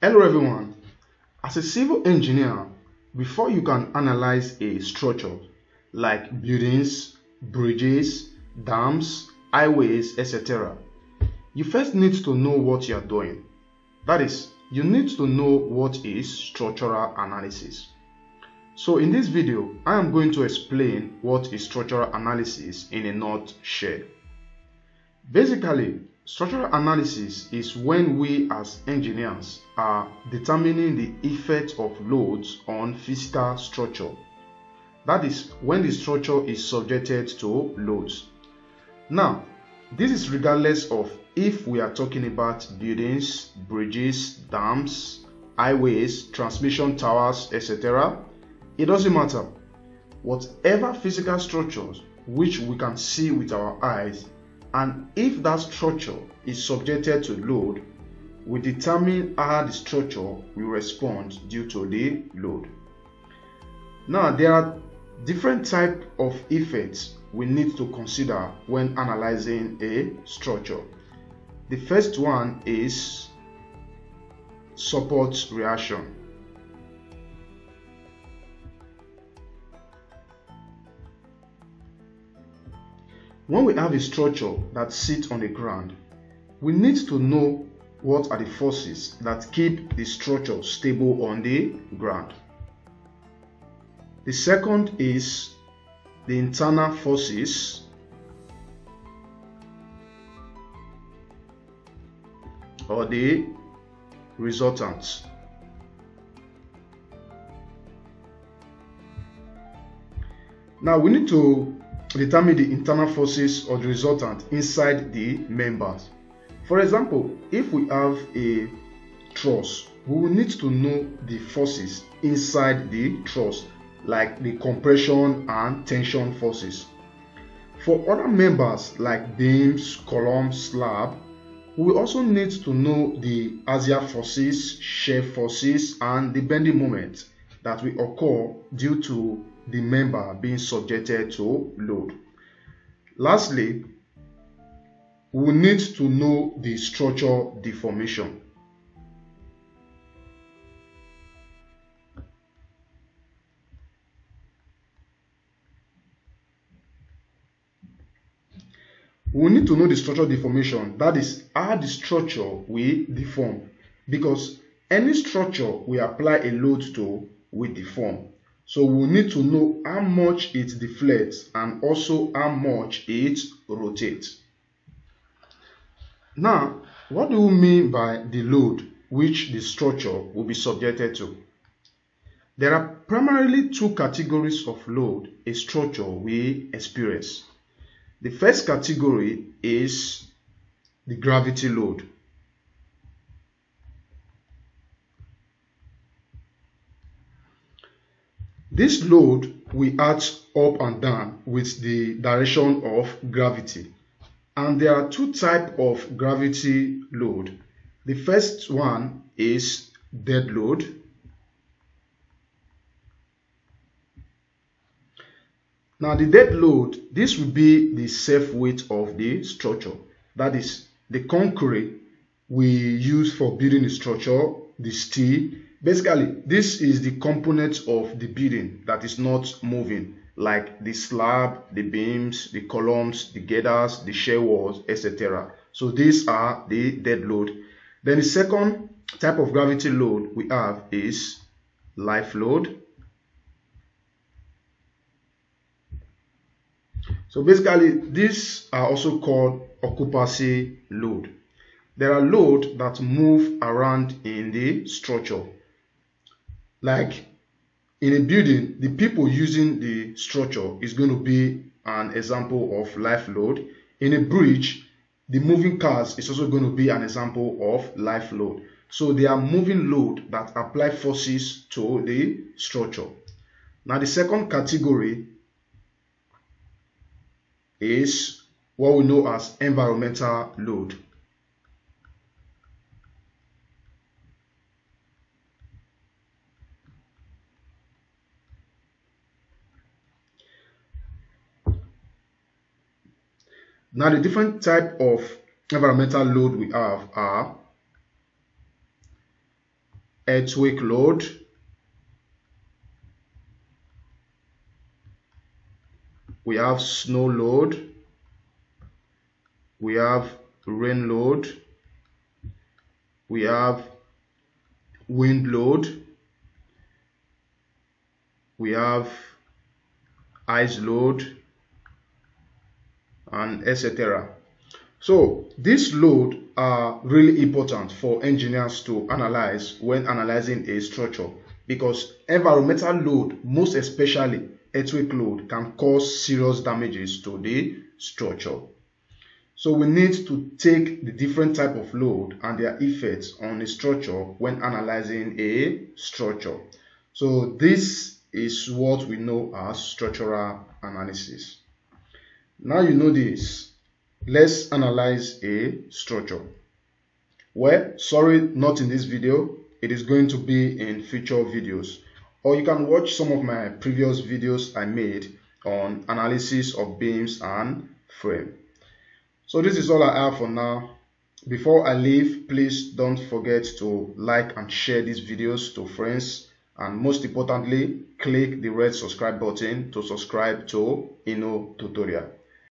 Hello everyone. As a civil engineer, before you can analyze a structure like buildings, bridges, dams, highways, etc., you first need to know what you are doing. That is, you need to know what is structural analysis. So in this video, I am going to explain what is structural analysis in a nutshell. Basically, structural analysis is when we as engineers are determining the effect of loads on physical structure. That is when the structure is subjected to loads. Now, this is regardless of if we are talking about buildings, bridges, dams, highways, transmission towers, etc it doesn't matter. Whatever physical structures which we can see with our eyes, and if that structure is subjected to load, we determine how the structure will respond due to the load. Now, there are different type of effects we need to consider when analyzing a structure. The first one is support reaction. When we have a structure that sits on the ground, we need to know what are the forces that keep the structure stable on the ground. The second is the internal forces or the resultants. Now we need to determine the internal forces or the resultant inside the members. For example, if we have a truss, we will need to know the forces inside the truss, like the compression and tension forces. For other members like beams, columns, slab, we also need to know the axial forces, shear forces, and the bending moment that will occur due to the member being subjected to load. Lastly, we need to know the structure deformation. We need to know the structural deformation, that is how the structure will deform because any structure we apply a load to will deform. So we need to know how much it deflects and also how much it rotates. Now, what do we mean by the load which the structure will be subjected to? There are primarily two categories of load a structure will experience. The first category is the gravity load. This load will act up and down with the direction of gravity. And there are two types of gravity load. The first one is dead load. Now the dead load, this will be the safe weight of the structure. That is the concrete we use for building the structure, the steel, Basically, this is the component of the building that is not moving, like the slab, the beams, the columns, the girders, the shear walls, etc. So these are the dead load. Then the second type of gravity load we have is live load. So basically, these are also called occupancy load. There are loads that move around in the structure like in a building, the people using the structure is going to be an example of live load. In a bridge, the moving cars is also going to be an example of live load. So they are moving load that apply forces to the structure. Now the second category is what we know as environmental load. Now the different type of environmental load we have are earthquake load, we have snow load, we have rain load, we have wind load, we have ice load, and etc. So this load are really important for engineers to analyze when analyzing a structure because environmental load, most especially earthquake load, can cause serious damages to the structure. So we need to take the different type of load and their effects on a structure when analyzing a structure. So this is what we know as structural analysis. Now you know this, let's analyze a structure. Well, sorry, not in this video. It is going to be in future videos. Or you can watch some of my previous videos I made on analysis of beams and frame. So this is all I have for now. Before I leave, please don't forget to like and share these videos to friends and most importantly, click the red subscribe button to subscribe to Inno Tutorial.